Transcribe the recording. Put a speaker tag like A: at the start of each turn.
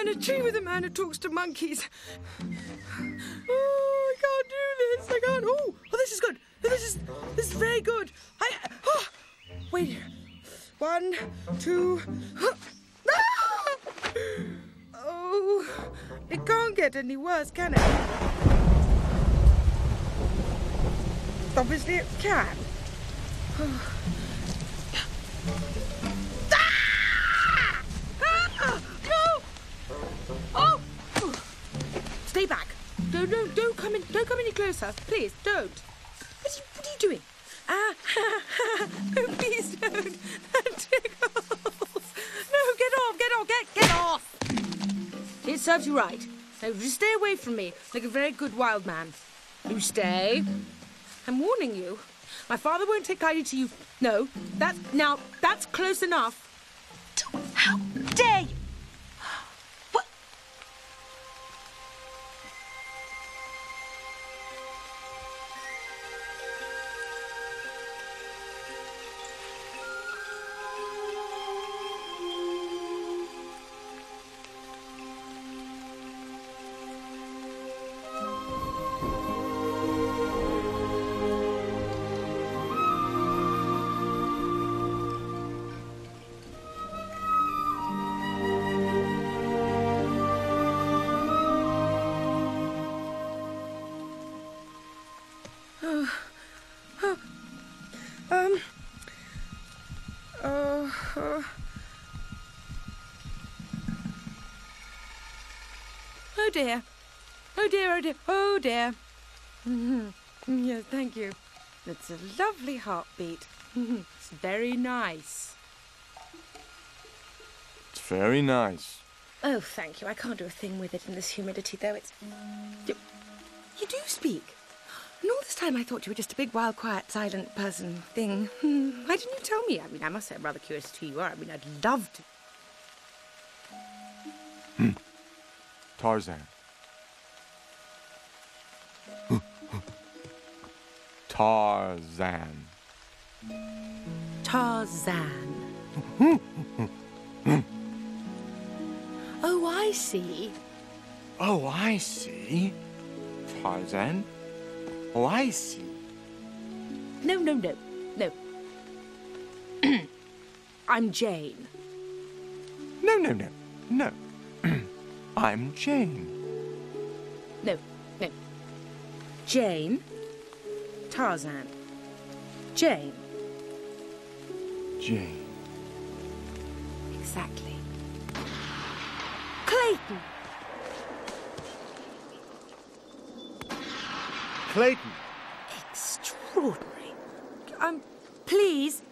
A: in a tree with a man who talks to monkeys. Oh, I can't do this. I can't. Oh, oh this is good. This is this is very good. I. Oh, wait here. One, two. Ah! Oh, it can't get any worse, can it? Obviously, it can. Ah! No, no, don't come in. Don't come any closer. Please, don't. What are you, what are you doing? Ah, ha, ha. No, please don't. That tickles. No, get off, get off, get, get off. It serves you right. Now, just stay away from me, like a very good wild man. You stay. I'm warning you. My father won't take kindly to you. No, that's now that's close enough. Um. Oh. uh. Oh dear. Oh dear, oh dear, oh dear. Mhm. yes, thank you. It's a lovely heartbeat. it's very nice.
B: It's very nice.
A: Oh, thank you. I can't do a thing with it in this humidity, though. It's. You, you do speak. And all this time I thought you were just a big, wild, quiet, silent person thing. Hmm. Why didn't you tell me? I mean, I must say I'm rather curious who you are. I mean, I'd love to.
B: Tarzan. Tarzan.
A: Tarzan. oh, I see.
B: Oh, I see. Tarzan. Oh, I see.
A: No, no, no, no. I'm Jane.
B: No, no, no, no. I'm Jane.
A: No, no. Jane. Tarzan. Jane.
B: Jane.
A: Exactly. Clayton.
B: Clayton.
A: Extraordinary. Um, please,